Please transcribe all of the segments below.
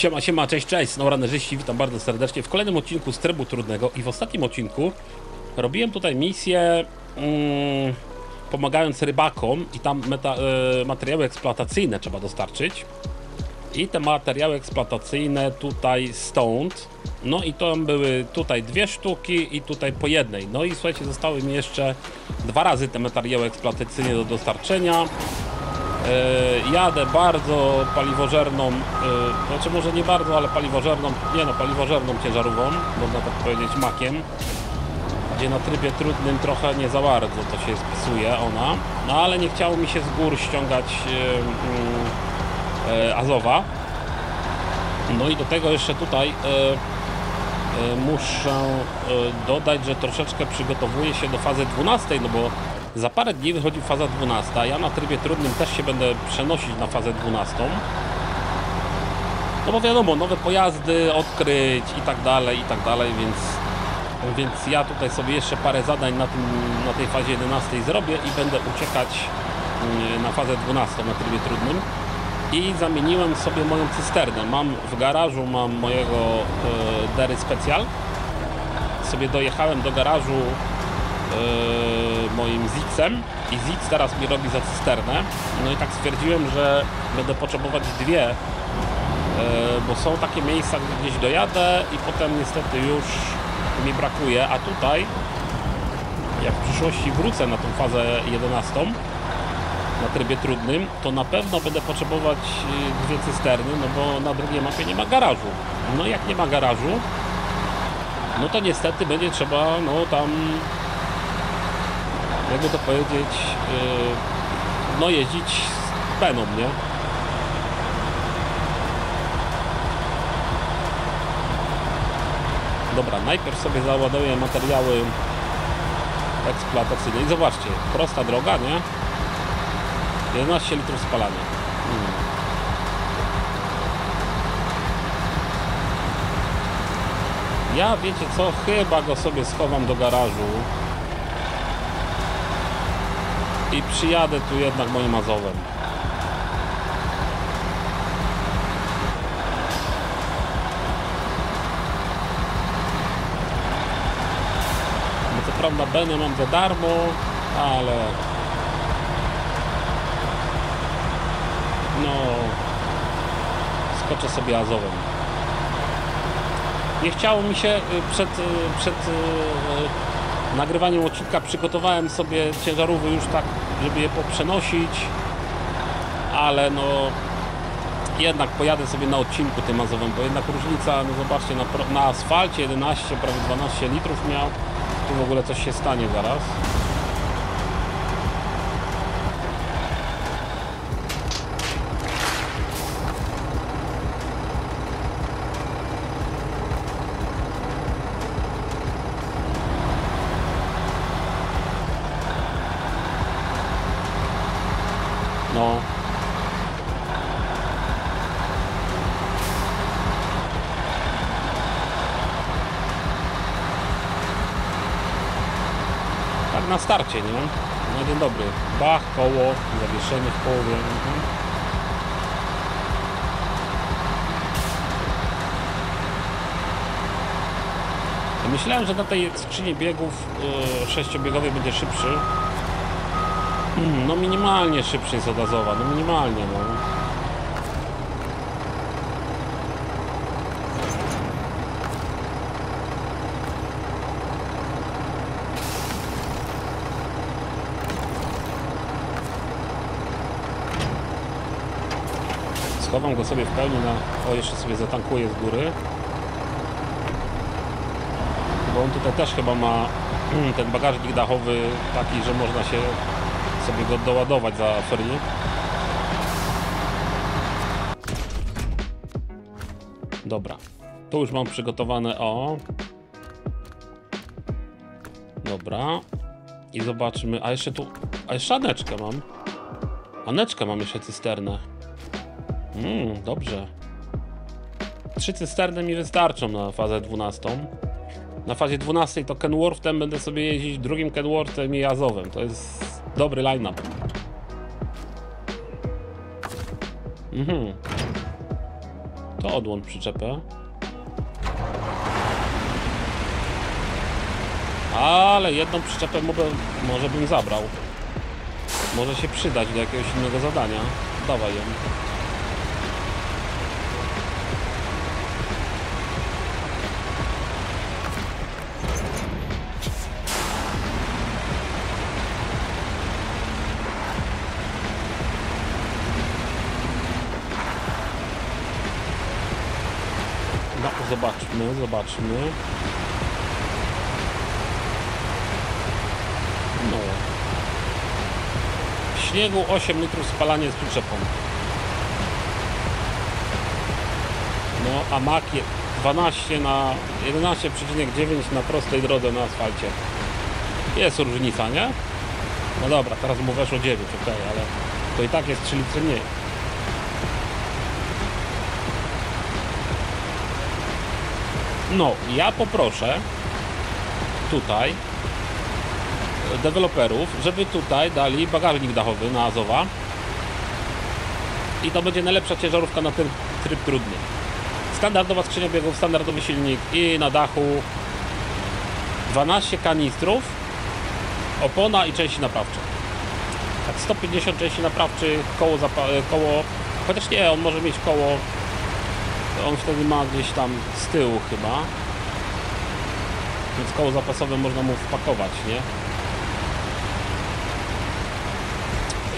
Siema, siema, cześć, cześć, Snowrunnerzyści, witam bardzo serdecznie w kolejnym odcinku z trybu trudnego. I w ostatnim odcinku robiłem tutaj misję mm, pomagając rybakom i tam meta, e, materiały eksploatacyjne trzeba dostarczyć. I te materiały eksploatacyjne tutaj stąd. No i to były tutaj dwie sztuki i tutaj po jednej. No i słuchajcie, zostały mi jeszcze dwa razy te materiały eksploatacyjne do dostarczenia jadę bardzo paliwożerną, e, znaczy może nie bardzo, ale paliwożerną, nie no, paliwożerną ciężarówką, można tak powiedzieć makiem, gdzie na trybie trudnym trochę nie za bardzo to się spisuje ona, no ale nie chciało mi się z gór ściągać e, mm, e, Azowa. No i do tego jeszcze tutaj e, e, muszę e, dodać, że troszeczkę przygotowuję się do fazy 12, no bo za parę dni wychodzi faza 12. Ja na trybie trudnym też się będę przenosić na fazę 12. No bo wiadomo, nowe pojazdy odkryć i tak dalej, i tak dalej, więc, więc ja tutaj sobie jeszcze parę zadań na, tym, na tej fazie 11 zrobię i będę uciekać mm, na fazę 12 na trybie trudnym. I zamieniłem sobie moją cysternę. Mam w garażu, mam mojego e, Dery Special. Sobie dojechałem do garażu Yy, moim Zicem i Zic teraz mi robi za cysternę. No i tak stwierdziłem, że będę potrzebować dwie, yy, bo są takie miejsca, gdzie gdzieś dojadę i potem niestety już mi brakuje, a tutaj jak w przyszłości wrócę na tą fazę 11 na trybie trudnym, to na pewno będę potrzebować yy, dwie cysterny, no bo na drugiej mapie nie ma garażu. No jak nie ma garażu, no to niestety będzie trzeba no tam jakby to powiedzieć, yy, no jeździć z peną, nie? Dobra, najpierw sobie załaduję materiały eksploatacyjne i zobaczcie, prosta droga, nie? 11 litrów spalania. Hmm. Ja wiecie co, chyba go sobie schowam do garażu i przyjadę tu jednak moim Azowem. No co prawda Benę mam za darmo, ale no skoczę sobie Azowem. Nie chciało mi się y, przed, y, przed y, nagrywaniem odcinka przygotowałem sobie ciężarówki już tak, żeby je poprzenosić, ale no jednak pojadę sobie na odcinku tym azowem, bo jednak różnica, no zobaczcie, na, na asfalcie 11, prawie 12 litrów miał, tu w ogóle coś się stanie zaraz. No. Na starcie, nie? No dzień dobry. Bach, koło, zawieszenie w połowie. Mhm. Myślałem, że na tej skrzyni biegów yy, sześciobiegowej będzie szybszy. Mm, No minimalnie szybszy jest od Azowa, no minimalnie no. Schowam go sobie w pełni na... O, jeszcze sobie zatankuję z góry. Bo on tutaj też chyba ma ten bagażnik dachowy taki, że można się sobie go doładować za free. Dobra. Tu już mam przygotowane o. Dobra. I zobaczymy. A jeszcze tu. A jeszcze Aneczkę mam. Aneczkę mam jeszcze cysternę. Mmm, dobrze. Trzy cysterny mi wystarczą na fazę 12. Na fazie 12 to Kenworthem będę sobie jeździć drugim Kenworthem i Azowem. To jest dobry line-up. Mhm. To odłącz przyczepę. Ale jedną przyczepę może, może bym zabrał. Może się przydać do jakiegoś innego zadania. Dawaj ją. Zobaczmy, zobaczmy. No. W śniegu 8 litrów spalanie z przyczepą. No, a mak je 12 na 11,9 na prostej drodze na asfalcie. Jest różnica, nie? No dobra, teraz mu weszło 9, ok, ale to i tak jest 3 litry mniej. No, ja poproszę tutaj deweloperów, żeby tutaj dali bagażnik dachowy na Azowa i to będzie najlepsza ciężarówka na ten tryb trudny. Standardowa skrzynia biegów, standardowy silnik i na dachu 12 kanistrów, opona i części naprawcze. Tak 150 części naprawczych, koło, zapa- koło, chociaż nie, on może mieć koło, on wtedy ma gdzieś tam z tyłu chyba, więc koło zapasowe można mu wpakować, nie?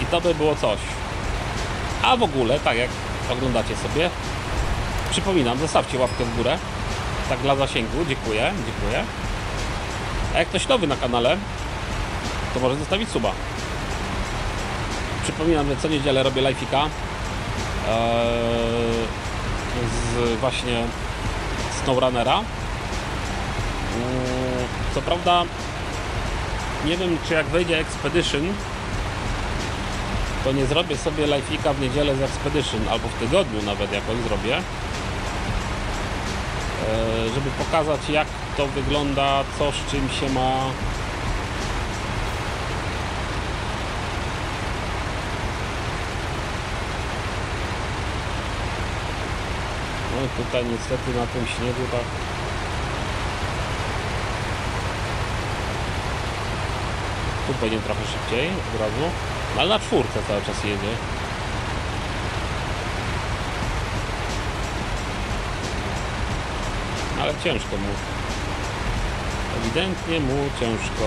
I to by było coś. A w ogóle, tak jak oglądacie sobie, przypominam, zostawcie łapkę w górę. Tak dla zasięgu, dziękuję, dziękuję. A jak ktoś nowy na kanale, to może zostawić suba. Przypominam, że co niedzielę robię live'ika. Eee, z właśnie SnowRunnera. Mm, Co prawda nie wiem czy jak wejdzie Expedition to nie zrobię sobie live'ika w niedzielę z Expedition albo w tygodniu nawet jakoś zrobię e, żeby pokazać jak to wygląda, co z czym się ma No tutaj niestety na tym śniegu tak Tu będzie trochę szybciej od razu. No, Ale na czwórce cały czas jedzie. Ale ciężko mu. Ewidentnie mu ciężko.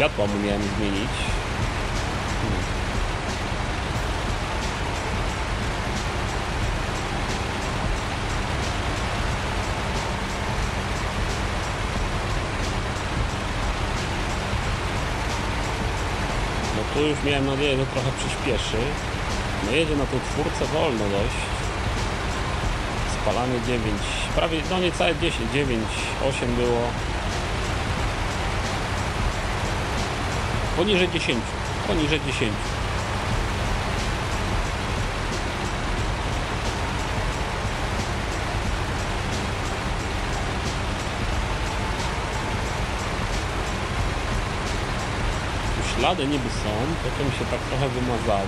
Światła mu miałem zmienić. Hmm. No tu już miałem nadzieję, że trochę przyspieszy. No jedzie na tej czwórce wolno dość. Spalanie 9, prawie, no niecałe 10, 9, 8 było. Poniżej 10, poniżej 10. Tu ślady niby są, potem się tak trochę wymazały.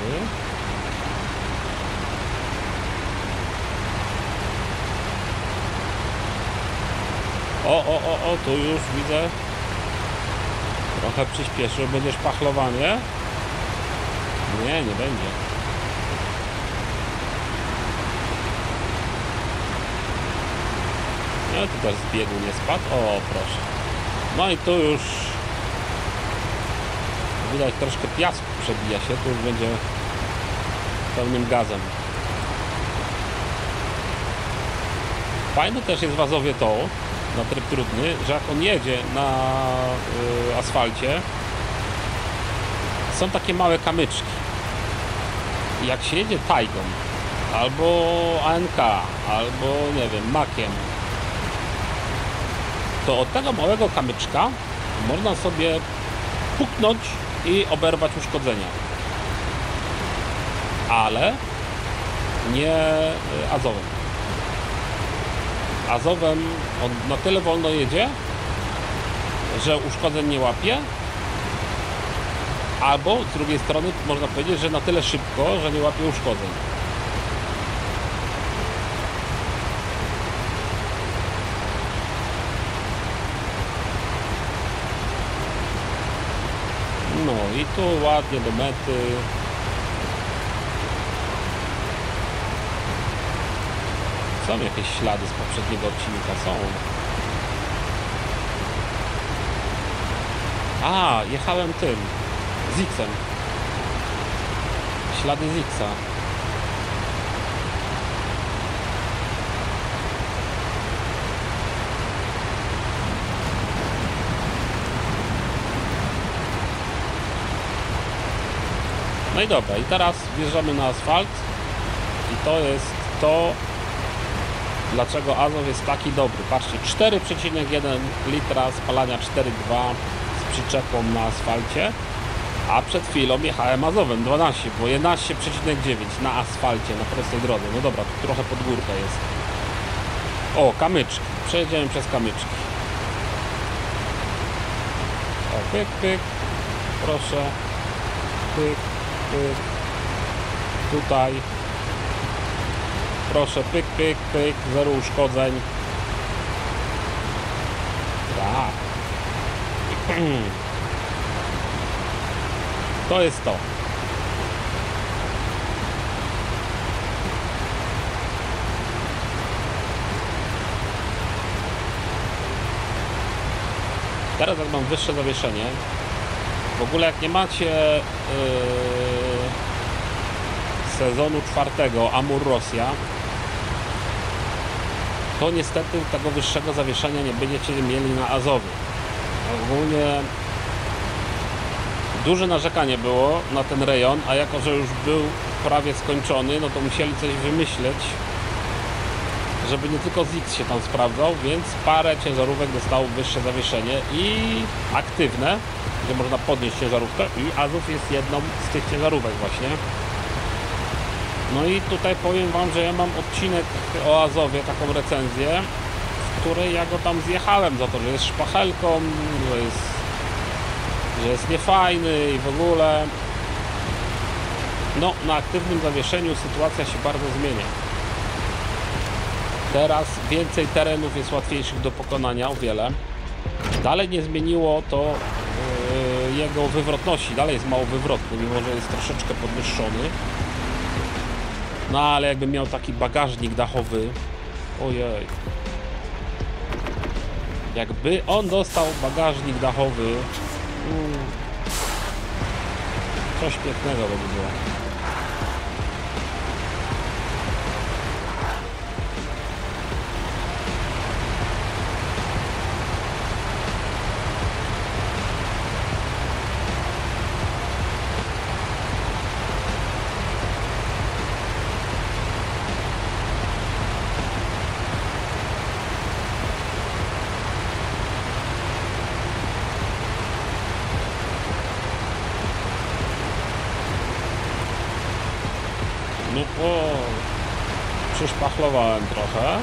O, o, o, o, tu już widzę. Trochę przyspieszył. Będziesz pachlowanie? Nie, nie będzie. No tu też z biegu nie spadł. O, proszę. No i tu już widać troszkę piasku przebija się. Tu już będzie pełnym gazem. Fajne też jest w Azowie to, na tryb trudny, że jak on jedzie na y, asfalcie, są takie małe kamyczki. Jak się jedzie tajgą, albo ANK, albo nie wiem, makiem, to od tego małego kamyczka można sobie puknąć i oberwać uszkodzenia. Ale nie y, azowem. On na tyle wolno jedzie, że uszkodzeń nie łapie, albo z drugiej strony można powiedzieć, że na tyle szybko, że nie łapie uszkodzeń. No i tu ładnie do mety. Są jakieś ślady z poprzedniego odcinka, są. A, jechałem tym. Zixem. Ślady Zixa. No i dobra, i teraz wjeżdżamy na asfalt i to jest to, dlaczego Azow jest taki dobry. Patrzcie, 4,1 litra spalania 4,2 z przyczepą na asfalcie, a przed chwilą jechałem Azowem 12, bo 11,9 na asfalcie, na prostej drodze. No dobra, tu trochę pod górkę jest. O, kamyczki. Przejedziemy przez kamyczki. O, pyk, pyk. Proszę. Pyk, pyk. Tutaj. Proszę, pyk, pyk, pyk. Zero uszkodzeń. Tak. To jest to. Teraz jak mam wyższe zawieszenie, w ogóle jak nie macie yy, sezonu czwartego Amur Rosja, to niestety tego wyższego zawieszenia nie będziecie mieli na Azowie. Ogólnie duże narzekanie było na ten rejon, a jako, że już był prawie skończony, no to musieli coś wymyśleć, żeby nie tylko ZX się tam sprawdzał, więc parę ciężarówek dostało wyższe zawieszenie i aktywne, gdzie można podnieść ciężarówkę i Azów jest jedną z tych ciężarówek właśnie. No i tutaj powiem Wam, że ja mam odcinek o Azowie, taką recenzję, w której ja go tam zjechałem za to, że jest szpachelką, że jest, że jest niefajny i w ogóle. No, na aktywnym zawieszeniu sytuacja się bardzo zmienia. Teraz więcej terenów jest łatwiejszych do pokonania, o wiele. Dalej nie zmieniło to yy, jego wywrotności, dalej jest mało wywrotny, mimo że jest troszeczkę podwyższony. No ale jakby miał taki bagażnik dachowy, ojej. Jakby on dostał bagażnik dachowy, mm, coś pięknego by było. No po... Przyszpachlowałem trochę.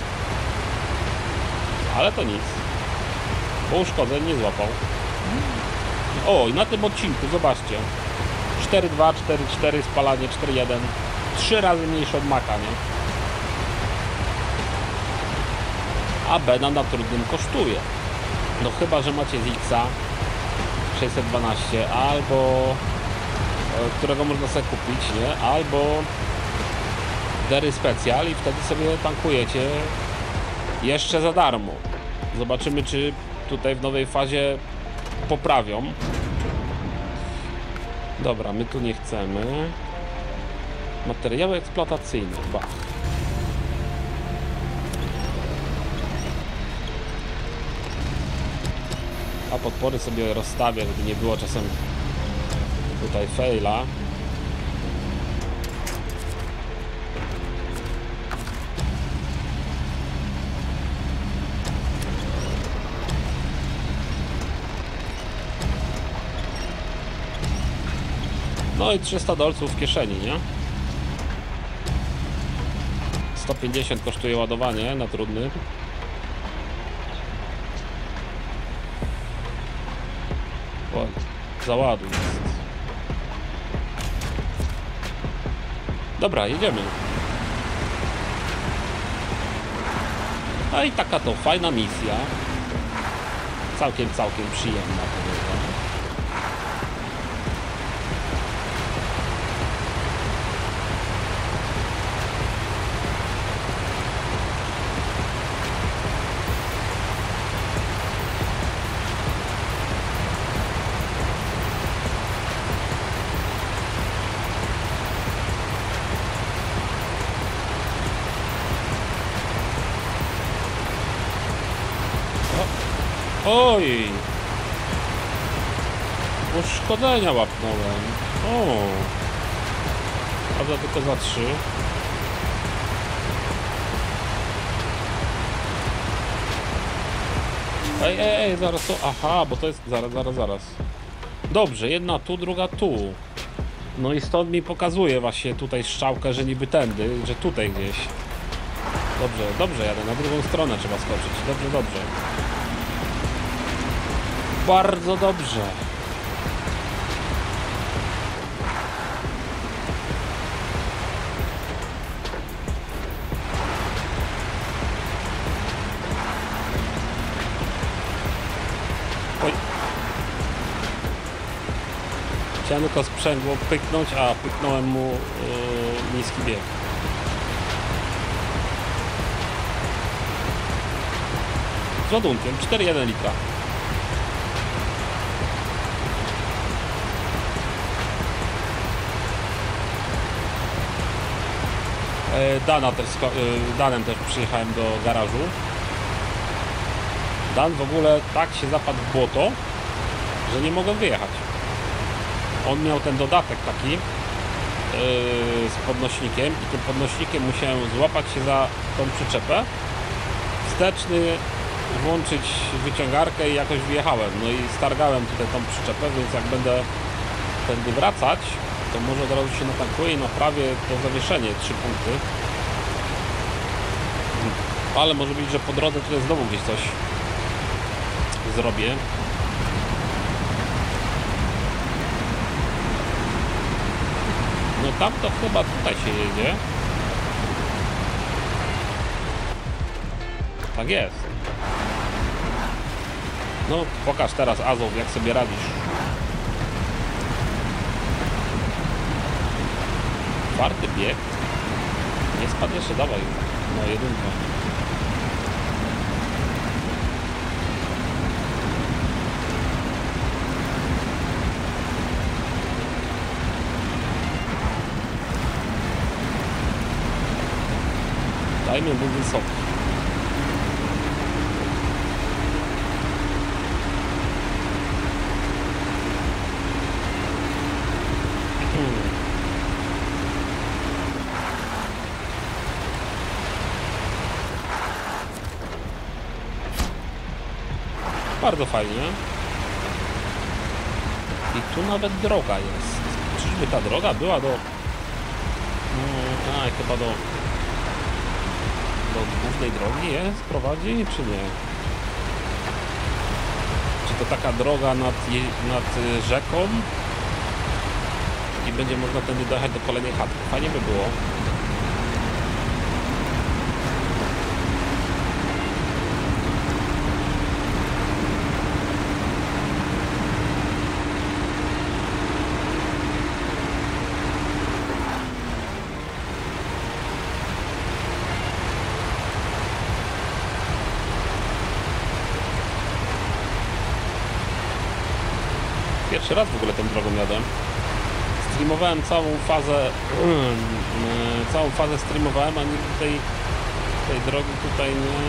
Ale to nic. Bo uszkodzeń nie złapał. O, i na tym odcinku, zobaczcie. 4-2, 4-4 spalanie, 4-1. Trzy razy mniejsze od maka, nie? A Bena na trudnym kosztuje. No chyba, że macie Zixa 612 albo e, którego można sobie kupić, nie? Albo Dery Specjal i wtedy sobie tankujecie jeszcze za darmo. Zobaczymy, czy tutaj w nowej fazie poprawią. Dobra, my tu nie chcemy. Materiały eksploatacyjne. Bach. A podpory sobie rozstawię, żeby nie było czasem tutaj faila. No i 300 dolców w kieszeni, nie? 150 kosztuje ładowanie na trudny. O, załaduj. Dobra, jedziemy. No i taka to fajna misja. Całkiem, całkiem przyjemna powiedziałem. Uszkodzenia łapnąłem. O! Prawda tylko za trzy. Ej, ej, ej, zaraz to. Aha, bo to jest. Zaraz, zaraz, zaraz. Dobrze, jedna tu, druga tu. No i stąd mi pokazuje właśnie tutaj strzałkę, że niby tędy, że tutaj gdzieś. Dobrze, dobrze jadę, na drugą stronę trzeba skoczyć. Dobrze, dobrze. Bardzo dobrze. Chciałem tylko sprzęgło pyknąć, a pyknąłem mu yy, niski bieg. Z ładunkiem 4,1 litra. E, Dana też, e, Danem też przyjechałem do garażu. Dan w ogóle tak się zapadł w błoto, że nie mogłem wyjechać. On miał ten dodatek taki yy, z podnośnikiem i tym podnośnikiem musiałem złapać się za tą przyczepę. Wsteczny włączyć wyciągarkę i jakoś wyjechałem. No i stargałem tutaj tą przyczepę, więc jak będę tędy wracać, to może od razu się natankuję i naprawię to zawieszenie 3 punkty. Ale może być, że po drodze tutaj znowu gdzieś coś zrobię. No tam to chyba tutaj się jedzie. Tak jest. No pokaż teraz Azow jak sobie radzisz. Czwarty bieg. Nie jeszcze, dawaj. No jedynka. Wysoki. Hmm. Bardzo fajnie. I tu nawet droga jest. Czyżby ta droga była do... No, tak, chyba do... Głównej drogi jest? Prowadzi, czy nie? Czy to taka droga nad, nad y, rzeką? I będzie można tędy dojechać do kolejnej chaty. Fajnie by było. Pierwszy raz w ogóle tą drogą jadę. Streamowałem całą fazę, yy, całą fazę streamowałem, a nigdy tej, tej drogi tutaj nie,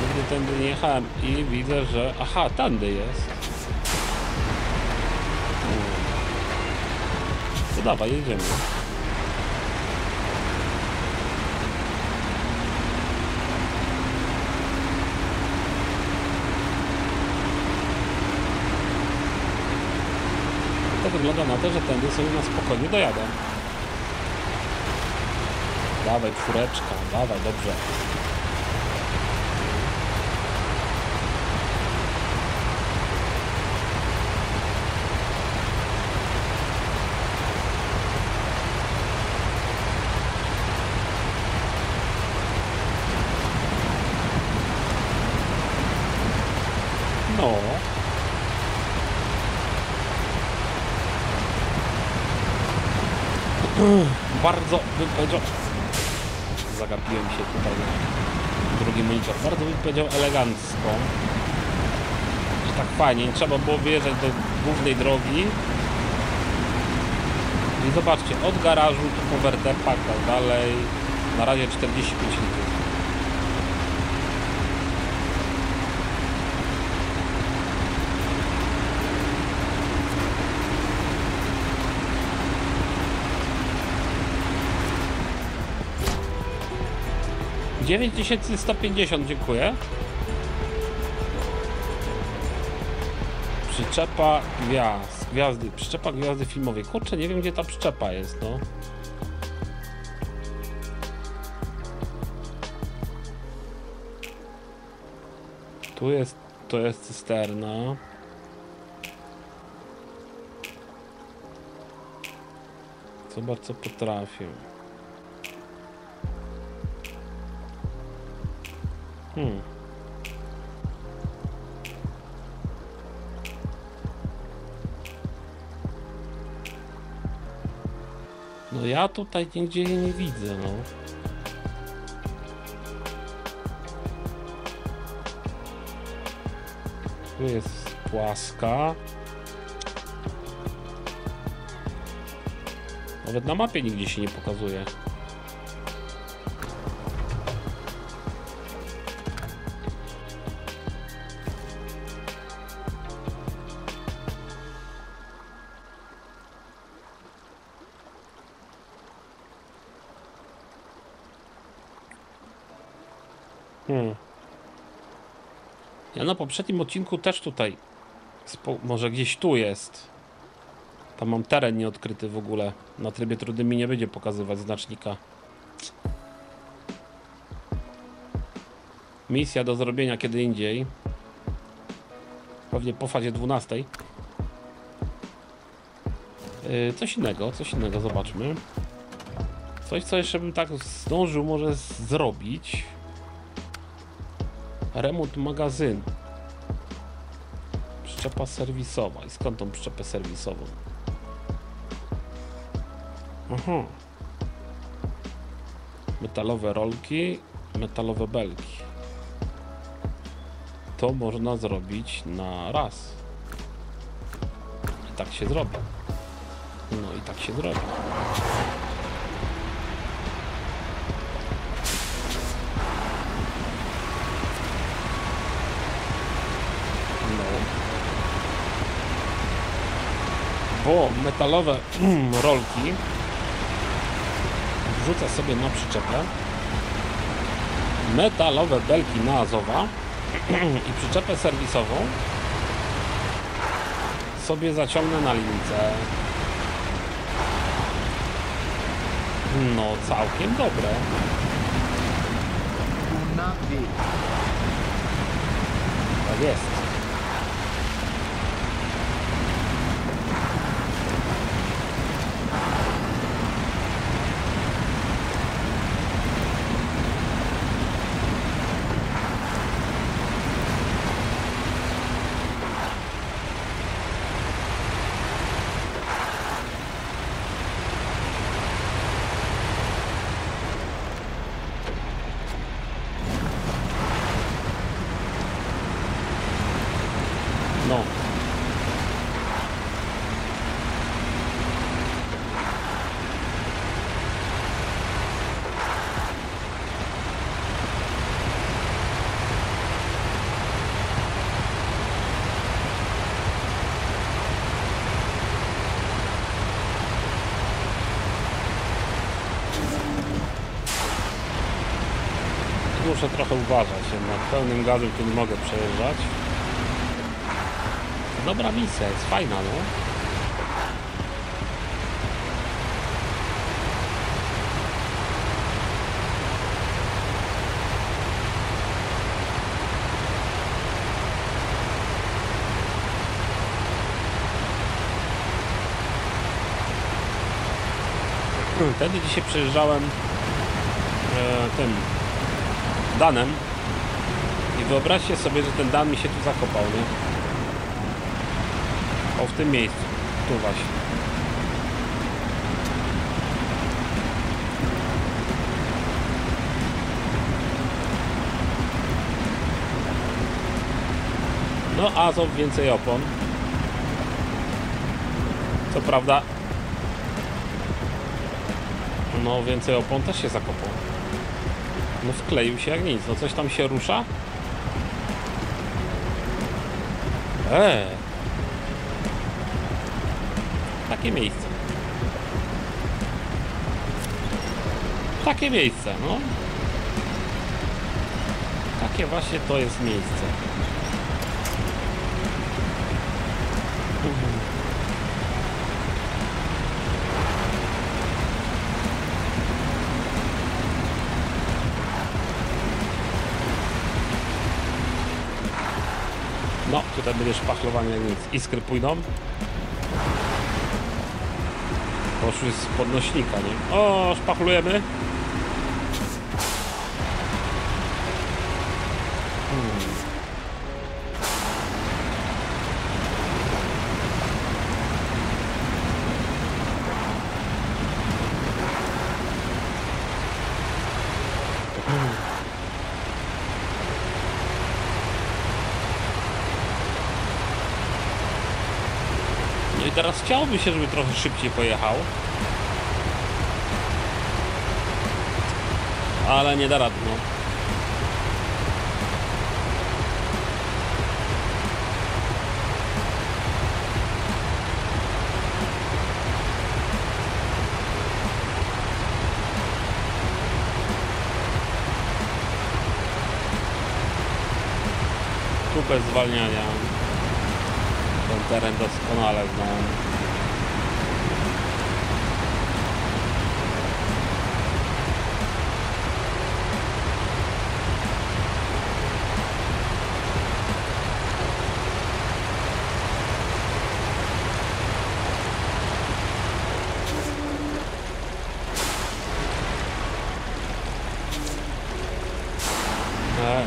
nigdy tędy nie jechałem i widzę, że, aha, tędy jest. Hmm. To dawaj, jedziemy. To wygląda na to, że tędy sobie na spokojnie dojadę. Dawaj, czwóreczka, dawaj, dobrze. No. Bardzo bym powiedział... Zagapiłem się tutaj drugi monitor. Bardzo bym powiedział elegancko. Że tak fajnie, nie trzeba było wyjeżdżać do głównej drogi. I zobaczcie, od garażu tu po wertepach, tak dalej. Na razie 45 litrów. Dziewięć tysięcy sto pięćdziesiąt, dziękuję. Przyczepa gwiazd, gwiazdy, przyczepa gwiazdy filmowej. Kurczę, nie wiem gdzie ta przyczepa jest, no. Tu jest, to jest cysterna. Zobacz co potrafię. Hmm. No ja tutaj nigdzie jej nie widzę, no. Tu jest płaska. Nawet na mapie nigdzie się nie pokazuje. Poprzednim odcinku też tutaj. Może gdzieś tu jest. Tam mam teren nieodkryty w ogóle. Na trybie trudnym mi nie będzie pokazywać znacznika. Misja do zrobienia kiedy indziej. Pewnie po fazie 12. Yy, coś innego, coś innego, zobaczmy. Coś, co jeszcze bym tak zdążył może zrobić. Remont magazynu. Przyczepa serwisowa. I skąd tą przyczepę serwisową? Aha. Metalowe rolki, metalowe belki. To można zrobić na raz. I tak się zrobi. No i tak się zrobi. No. Bo metalowe rolki wrzucę sobie na przyczepę. Metalowe belki na Azowa i przyczepę serwisową sobie zaciągnę na lince. No, całkiem dobre. Tak jest. No. Muszę trochę uważać, jednak pełnym gazem tu nie mogę przejeżdżać. Dobra misja, jest fajna, no. Wtedy dzisiaj przejeżdżałem e, tym Danem i wyobraźcie sobie, że ten Dan mi się tu zakopał, nie? O, w tym miejscu. Tu właśnie. No, Azov więcej opon. Co prawda... No, więcej opon też się zakopał. No, wkleił się jak nic. No, coś tam się rusza? Eee. Takie miejsce. Takie miejsce, no. Takie właśnie to jest miejsce. No, tutaj będzie szpachlowanie jak nic. Iskry pójdą. Poszły z podnośnika, nie? O, szpachlujemy. Chciałoby się, żeby trochę szybciej pojechał. Ale nie da rady, no. Bez zwalniania. Ten teren doskonale znam. Tak.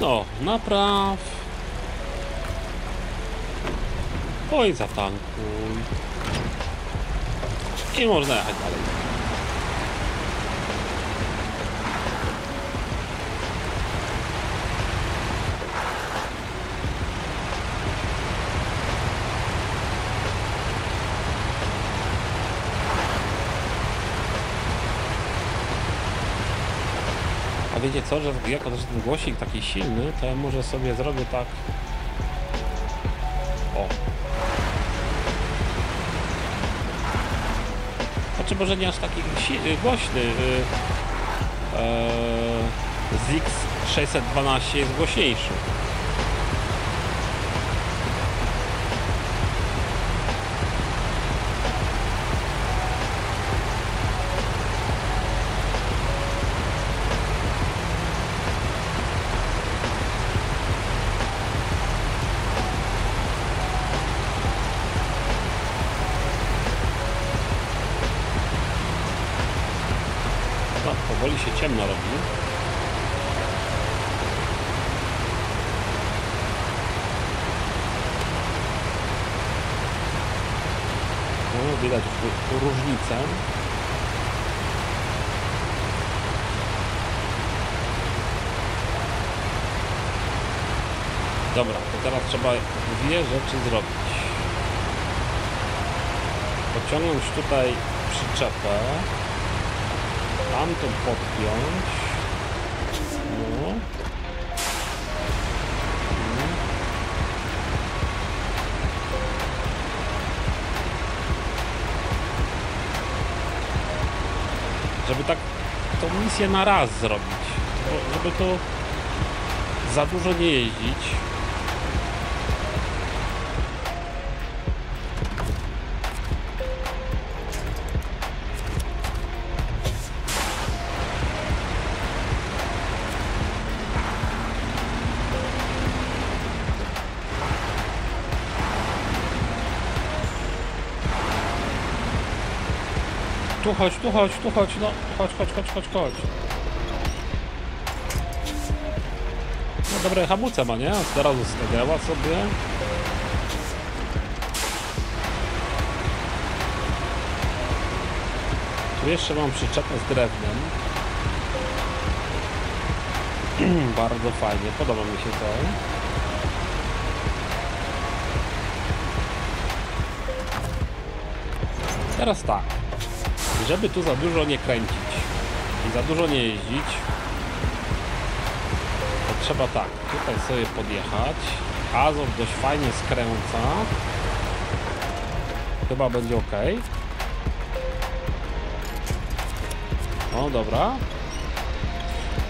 No, napraw. Oj, zatankuj. I można jechać dalej. Wiecie co, że jako że ten głosik taki silny, to ja może sobie zrobię tak... O. Znaczy może nie aż taki głośny. Yy, yy, ZX612 jest głośniejszy. No, powoli się ciemno robi. No, widać różnicę. Dobra, to teraz trzeba dwie rzeczy zrobić. Pociągnąć tutaj przyczepę. Tamtą podpiąć. No. Żeby tak tą misję na raz zrobić. Żeby to za dużo nie jeździć. Chodź, tu chodź, tu chodź, no. Chodź, chodź, chodź, chodź, chodź. No dobre hamulce ma, nie? Teraz ustawiała sobie. Tu jeszcze mam przyczepę z drewnem. Bardzo fajnie, podoba mi się to. Teraz tak, żeby tu za dużo nie kręcić i za dużo nie jeździć, to trzeba tak, tutaj sobie podjechać. Azow dość fajnie skręca. Chyba będzie ok. O, dobra.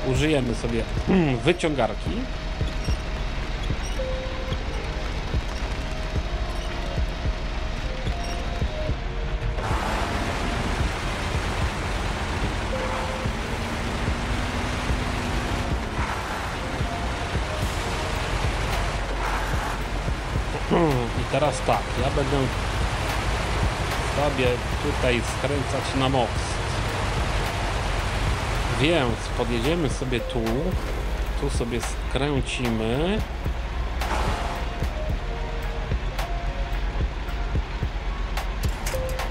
Użyjemy sobie wyciągarki. Ja będę sobie tutaj skręcać na most. Więc podjedziemy sobie tu, tu sobie skręcimy.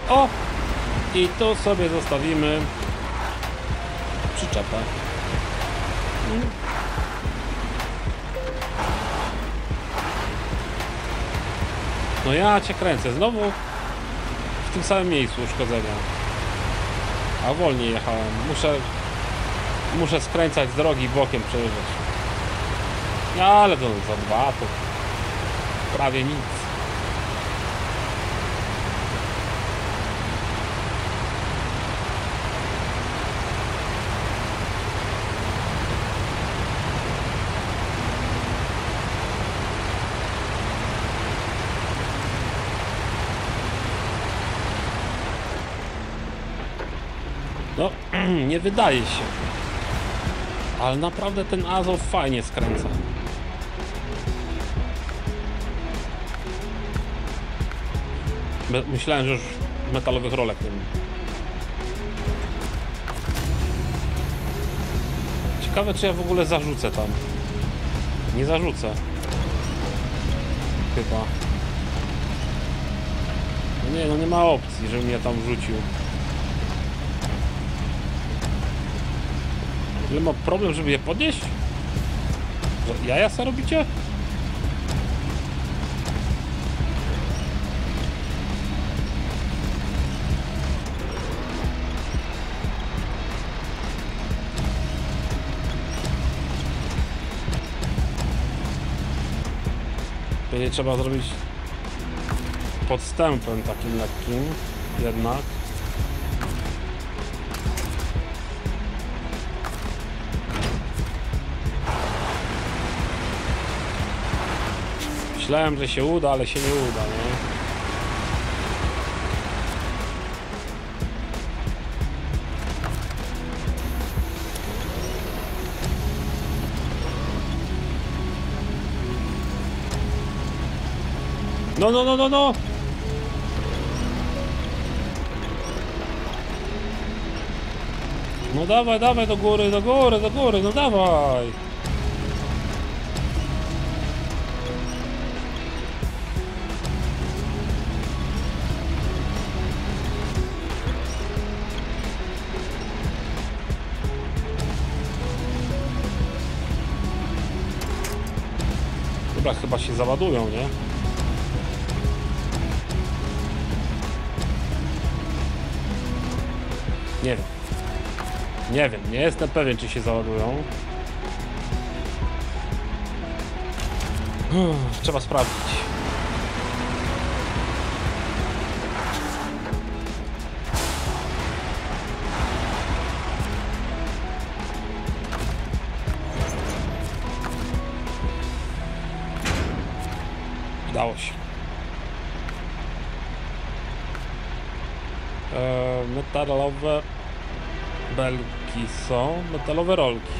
O! I tu sobie zostawimy przyczepę. No ja cię kręcę. Znowu w tym samym miejscu uszkodzenia. A wolniej jechałem. Muszę muszę skręcać z drogi bokiem przejeżdżać. No ale to za dwa to prawie nic. No, nie wydaje się. Ale naprawdę ten Azow fajnie skręca. Myślałem, że już metalowych rolek nie ma. Ciekawe, czy ja w ogóle zarzucę tam. Nie zarzucę. Chyba. No nie, no nie ma opcji, żebym ja tam wrzucił. Ile ma problem, żeby je podnieść? Jaja se robicie? Będzie trzeba zrobić podstępem takim lekkim jednak. Myślałem, że się uda, ale się nie uda, nie? No, no, no, no, no! No dawaj, dawaj do góry, do góry, do góry, no dawaj! Dobra, chyba się załadują, nie? Nie wiem. Nie wiem, nie jestem pewien, czy się załadują. Uff, Trzeba sprawdzić. Metalowe belki są, metalowe rolki.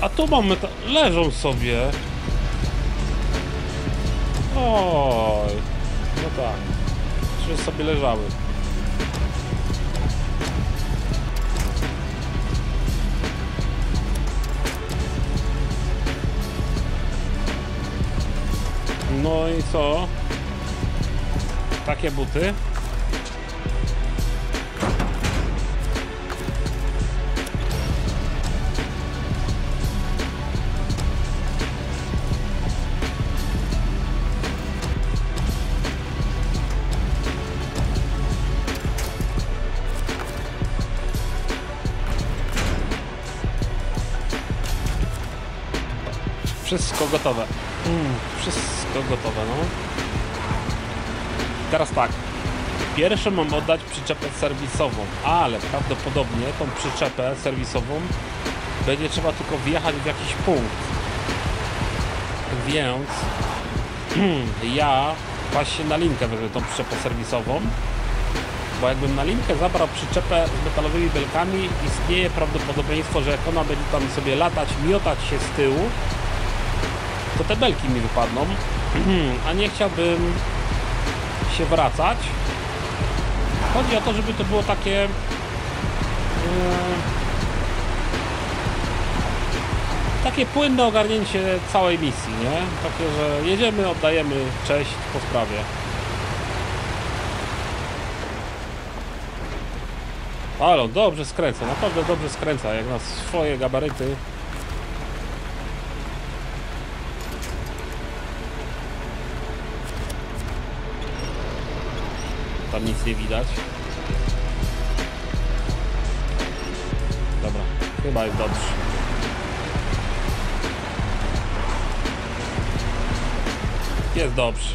A tu mam meta... leżą sobie. Oj, no tak. Trzy sobie leżały. No i co? Takie buty. Wszystko gotowe. Mm, wszystko gotowe, no. Teraz tak. Pierwsze mam oddać przyczepę serwisową, ale prawdopodobnie tą przyczepę serwisową będzie trzeba tylko wjechać w jakiś punkt. Więc ja właśnie na linkę wezmę tą przyczepę serwisową, bo jakbym na linkę zabrał przyczepę z metalowymi belkami, istnieje prawdopodobieństwo, że jak ona będzie tam sobie latać, miotać się z tyłu, to te belki mi wypadną, a nie chciałbym się wracać. Chodzi o to, żeby to było takie yy, takie płynne ogarnięcie całej misji, nie? Takie, że jedziemy, oddajemy cześć po sprawie. Dobrze skręca, naprawdę dobrze skręca, jak na swoje gabaryty. Tam nic nie widać. Dobra, chyba jest dobrze. Jest dobrze.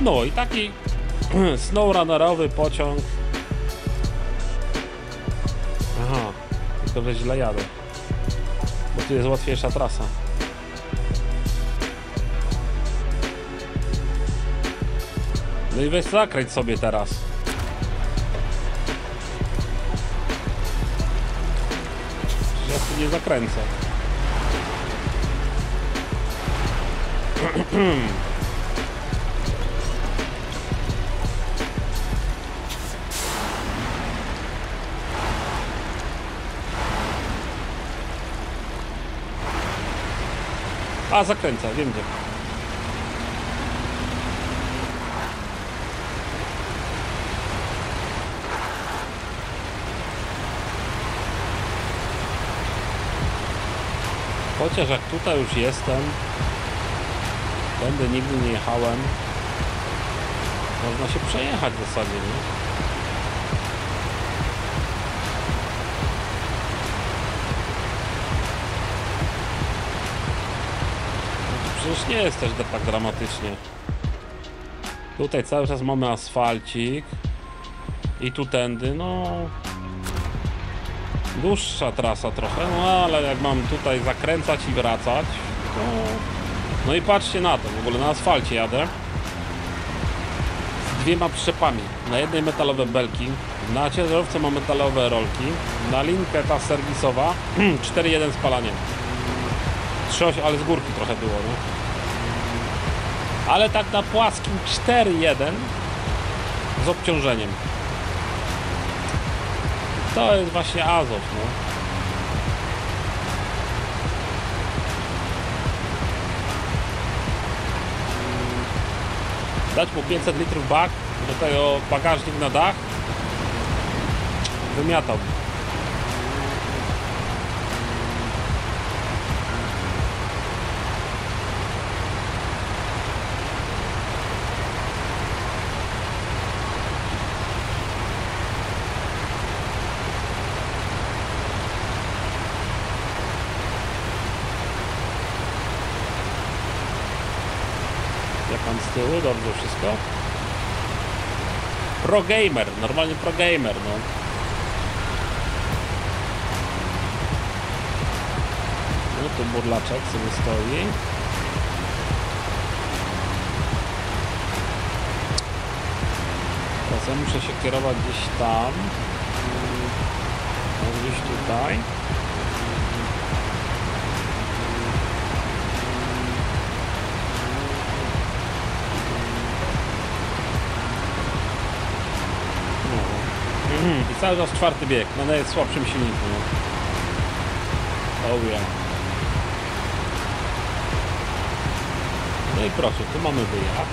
No i taki snowrunnerowy pociąg. Aha, tylko źle jadę. Bo tu jest łatwiejsza trasa. No i weź zakręć sobie teraz. Ja tu nie zakręcę. A, zakręca, wiem gdzie. Chociaż jak tutaj już jestem, tędy nigdy nie jechałem, można się przejechać w zasadzie, nie? Przecież nie jest też tak dramatycznie. Tutaj cały czas mamy asfalcik. I tu tędy, no... Dłuższa trasa trochę, no ale jak mam tutaj zakręcać i wracać, no... No i patrzcie na to, w ogóle na asfalcie jadę. Z dwiema przyczepami. Na jednej metalowe belki, na ciężarówce mam metalowe rolki, na linkę ta serwisowa 4.1 spalanie. 3.8, ale z górki trochę było, no. Ale tak na płaskim 4.1 z obciążeniem. To jest właśnie Azow, no. Dać mu 500 litrów bak, do tego bagażnik na dach. Wymiatał. Pan z tyłu? Dobrze wszystko? Pro gamer, normalnie pro gamer, no. No tu burlaczek sobie stoi. Teraz ja muszę się kierować gdzieś tam. No, gdzieś tutaj. Cały czas czwarty bieg, na najsłabszym silniku. No. Oh yeah. No i proszę, tu mamy wyjazd.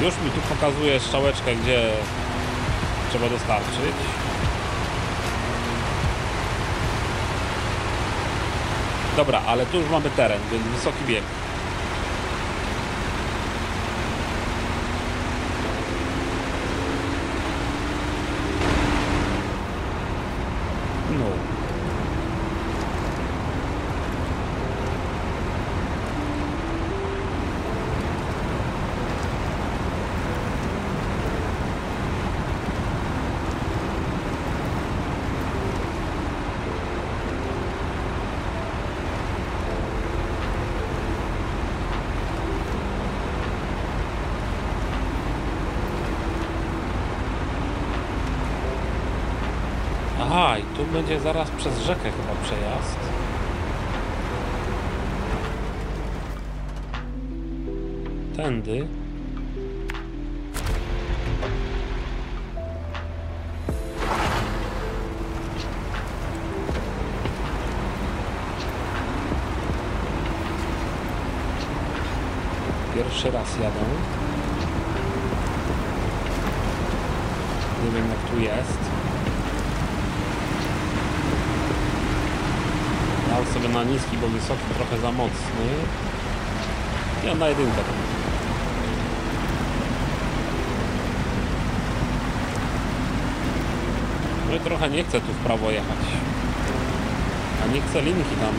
Już mi tu pokazuje strzałeczkę, gdzie trzeba dostarczyć. Dobra, ale tu już mamy teren, więc wysoki bieg. No. Aha, i tu będzie zaraz przez rzekę chyba przejazd. Tędy. Pierwszy raz jadę. Nie wiem jak tu jest. Sobie na niski, bo wysoki trochę za mocny. On na jedynkę. tam. No trochę nie chcę tu w prawo jechać. A nie chcę linki tam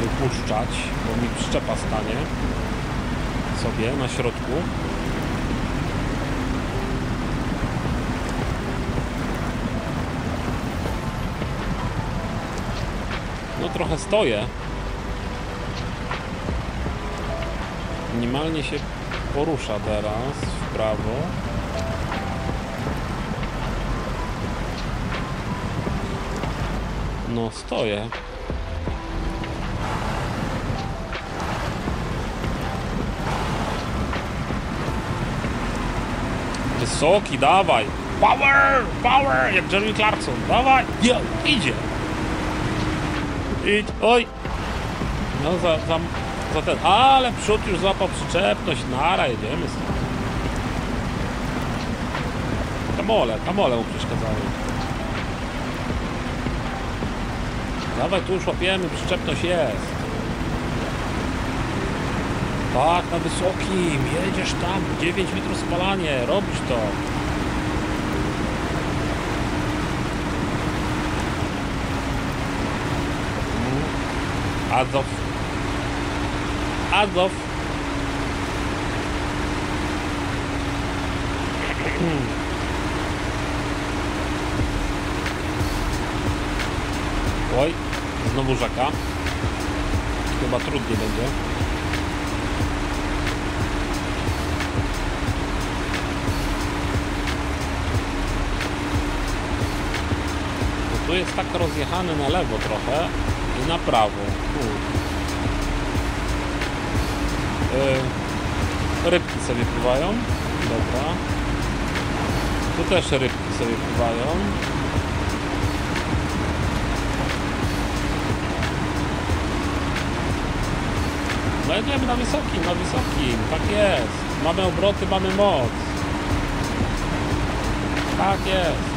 wypuszczać, bo mi przyczepa stanie sobie na środku. Trochę stoję. Minimalnie się porusza teraz w prawo. No stoję. Wysoki, dawaj! Power! Power! Jak Jeremy Clarkson, dawaj! Jo, idzie! Idź, oj! No za, za, za ten, ale przód już złapał przyczepność, nara, jedziemy stąd. Kamole, kamole mu przeszkadzają. Dawaj, tu już łapiemy, przyczepność jest. Tak, na wysokim, jedziesz tam, 9 litrów spalanie, robisz to. Azow. Azow. Oj, znowu rzeka. Chyba trudniej będzie. Tu jest tak rozjechany na lewo trochę na prawo. Yy, rybki sobie pływają. Dobra. Tu też rybki sobie pływają. No jedziemy na wysokim, na wysokim. Tak jest. Mamy obroty, mamy moc. Tak jest.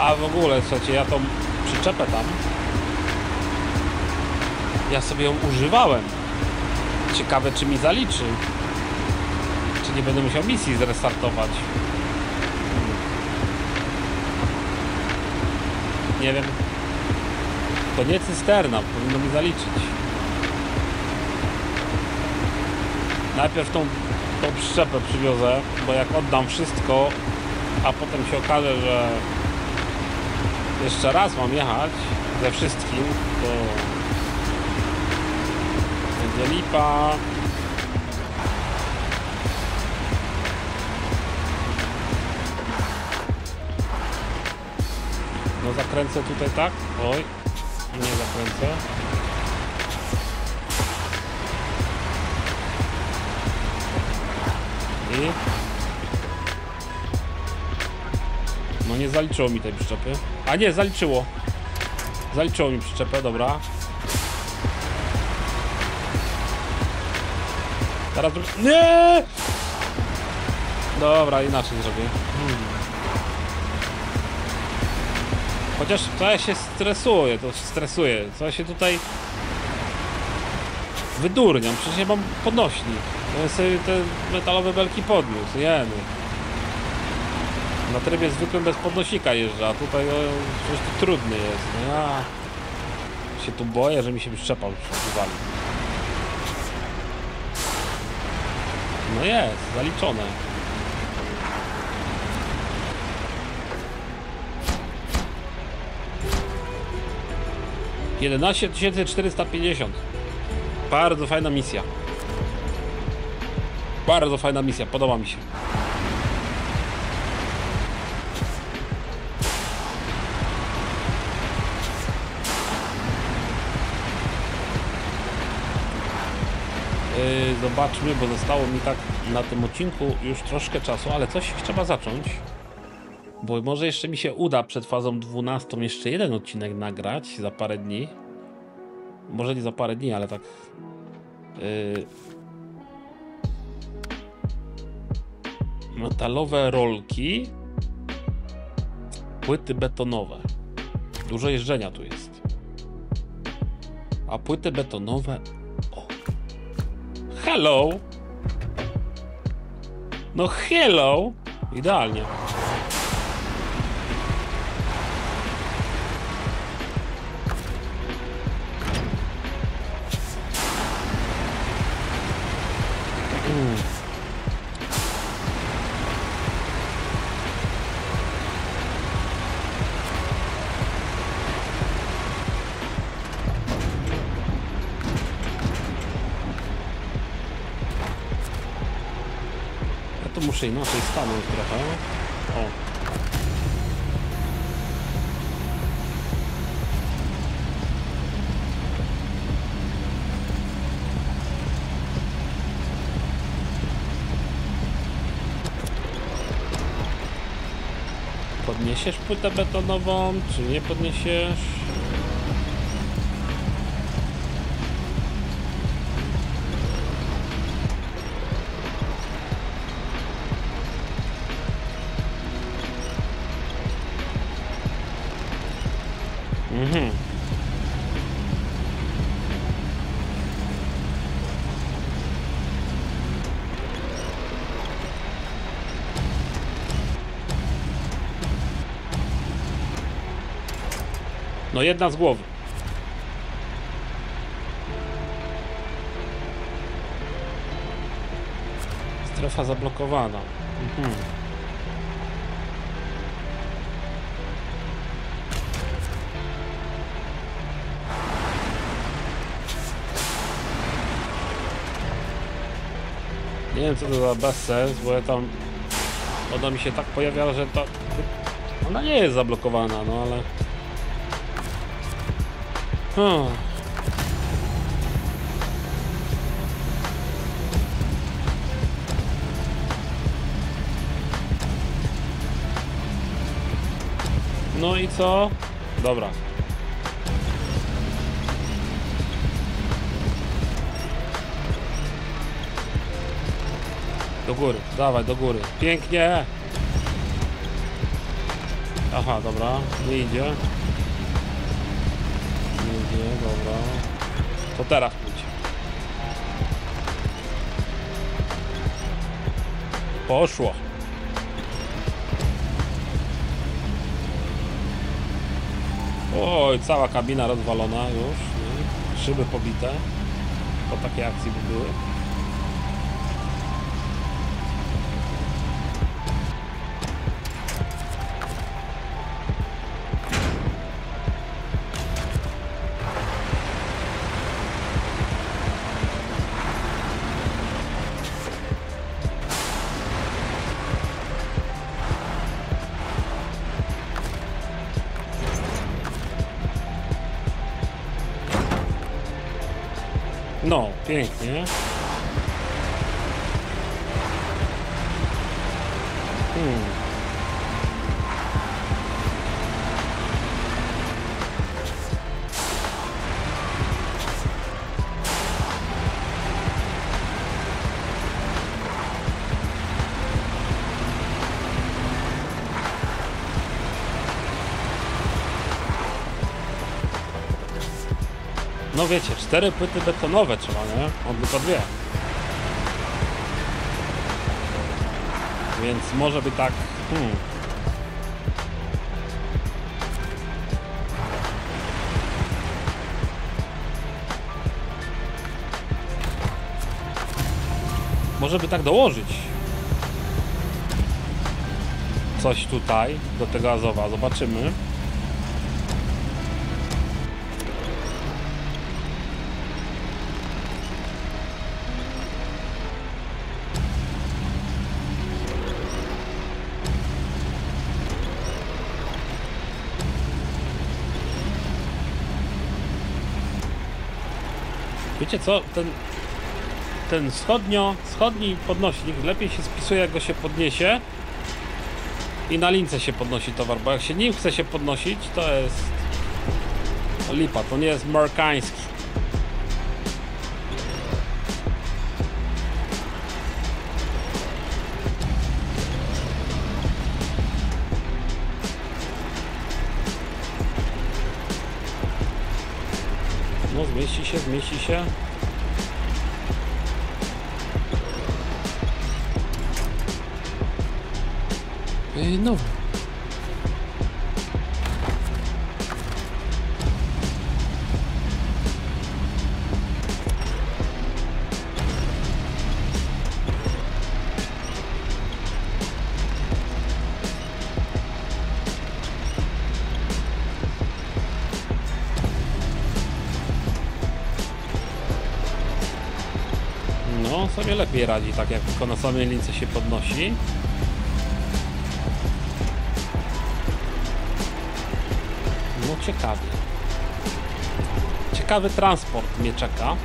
A w ogóle, słuchajcie, ja tą przyczepę tam, ja sobie ją używałem. Ciekawe, czy mi zaliczy. Czy nie będę musiał misji zrestartować. Nie wiem. To nie cysterna, powinno mi zaliczyć. Najpierw tą, tą przyczepę przywiozę, bo jak oddam wszystko, a potem się okaże, że jeszcze raz mam jechać ze wszystkim, to będzie lipa. No za zakręcę tutaj tak. Oj, nie zakręcę. I... No nie zaliczyło mi tej przyczepy. A nie, zaliczyło. Zaliczyło mi przyczepę, dobra. Teraz... Nie! Dobra, inaczej zrobię. Hmm. Chociaż to ja się stresuję, to się stresuję. Co ja się tutaj wydurniam? Przecież ja mam podnośnik. Ja sobie te metalowe belki podniósł, jeny. Na trybie zwykłym bez podnosika jeżdżę, a tutaj o, przecież to trudny jest. Ja się tu boję, że mi się wywali. No jest, zaliczone. Jedenaście tysięcy czterysta pięćdziesiąt. Bardzo fajna misja. Bardzo fajna misja, podoba mi się. Zobaczmy, bo zostało mi tak na tym odcinku już troszkę czasu, ale coś trzeba zacząć. Bo może jeszcze mi się uda przed fazą 12 jeszcze jeden odcinek nagrać za parę dni. Może nie za parę dni, ale tak. Yy... Metalowe rolki. Płyty betonowe. Dużo jeżdżenia tu jest. A płyty betonowe. Hello! No hello! Idealnie. Muszę inaczej stanąć trochę. O. Podniesiesz płytę betonową, czy nie podniesiesz? No jedna z głowy. Strefa zablokowana. Mhm. Nie wiem co to za bezsens, bo ja tam... Ona mi się tak pojawia, że to... Ona nie jest zablokowana, no ale... Hmm. No i co? Dobra. Do góry, dawaj, do góry. Pięknie! Aha, dobra, nie idzie. Nie idzie, dobra. To teraz pójdź. Poszło. Oj, cała kabina rozwalona już. Nie? Szyby pobite. Po takiej akcji by były. No, pięknie. Hmm. No wiecie, cztery płyty betonowe trzeba, nie? On tylko dwie. Więc może by tak... Hmm. Może by tak dołożyć coś tutaj do tego Azowa. Zobaczymy. Wiecie co, ten, ten wschodnio, wschodni podnośnik lepiej się spisuje jak go się podniesie i na lince się podnosi towar, bo jak się nim chce się podnosić, to jest lipa, to nie jest merkański. Zmieści się, zmieści radzi, tak jak tylko na samej lince się podnosi. No ciekawie. Ciekawy transport mnie czeka.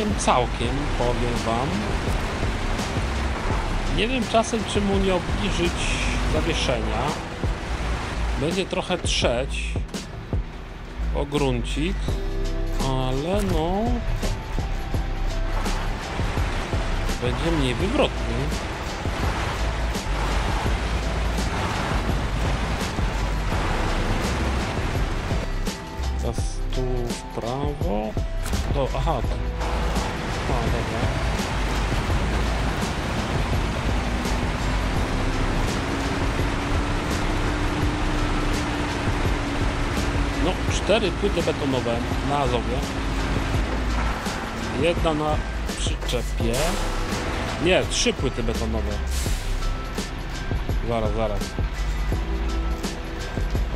Całkiem, całkiem, powiem wam. Nie wiem czasem, czy mu nie obniżyć zawieszenia. Będzie trochę trzeć o gruncik, ale no. Będzie mniej wywrotny. Teraz tu w prawo. To, aha. No, cztery płyty betonowe na Azowie. Jedna na przyczepie. Nie, trzy płyty betonowe. Zaraz, zaraz.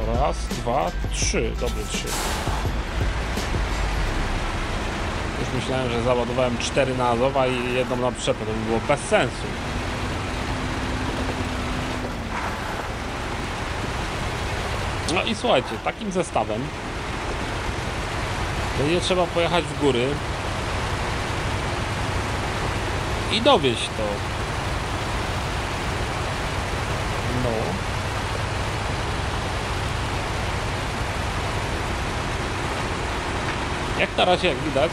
Raz, dwa, trzy. Dobry, trzy. Myślałem, że załadowałem cztery na Azowa i jedną na przyczepę. To by było bez sensu. No i słuchajcie, takim zestawem będzie trzeba pojechać w góry i dowieść to. No. Jak na razie, jak widać,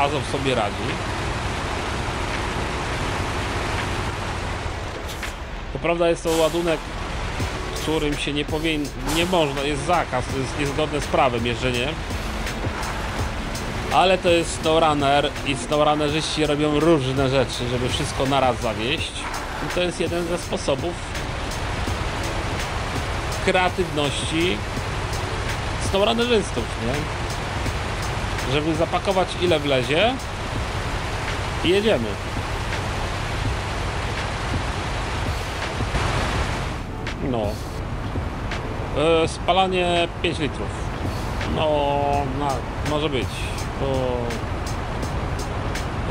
Azow sobie radzi. To prawda jest to ładunek, którym się nie powinien, nie można, jest zakaz, to jest niezgodne z prawem jeżdżenie. Ale to jest snowrunner i snowrunnerzyści robią różne rzeczy, żeby wszystko naraz zawieść. I to jest jeden ze sposobów kreatywności snowrunnerzystów, nie? Żeby zapakować ile wlezie i jedziemy. No. E, spalanie 5 litrów. No, na, może być, bo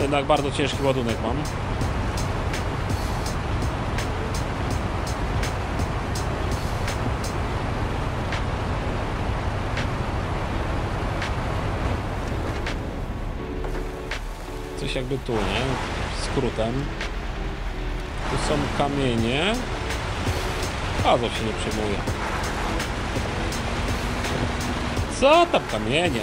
jednak bardzo ciężki ładunek mam. Jakby tu, nie? Skrótem. Tu są kamienie. A to się nie przejmuje. Co tam kamienie?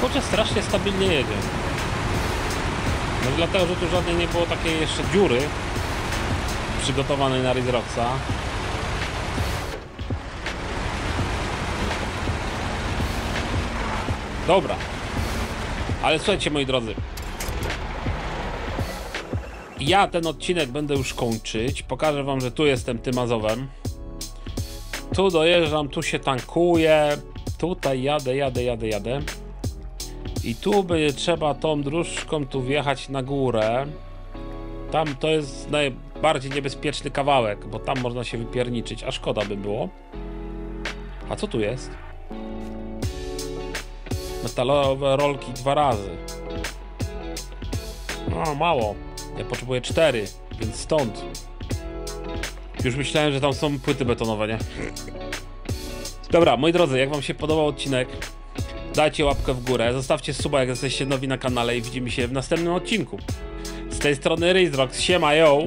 Kurczę, strasznie stabilnie jedzie. No dlatego, że tu żadnej nie było takiej jeszcze dziury przygotowanej na Rizroxa. Dobra. Ale słuchajcie, moi drodzy. Ja ten odcinek będę już kończyć. Pokażę wam, że tu jestem tym Azowem. Tu dojeżdżam, tu się tankuję. Tutaj jadę, jadę, jadę, jadę. I tu będzie trzeba tą dróżką tu wjechać na górę. Tam to jest najbardziej niebezpieczny kawałek, bo tam można się wypierniczyć, a szkoda by było. A co tu jest? Metalowe rolki dwa razy. No, mało. Ja potrzebuję cztery, więc stąd. Już myślałem, że tam są płyty betonowe, nie? Dobra, moi drodzy, jak wam się podobał odcinek, dajcie łapkę w górę, zostawcie suba, jak jesteście nowi na kanale i widzimy się w następnym odcinku. Z tej strony Rizrox, siema yo!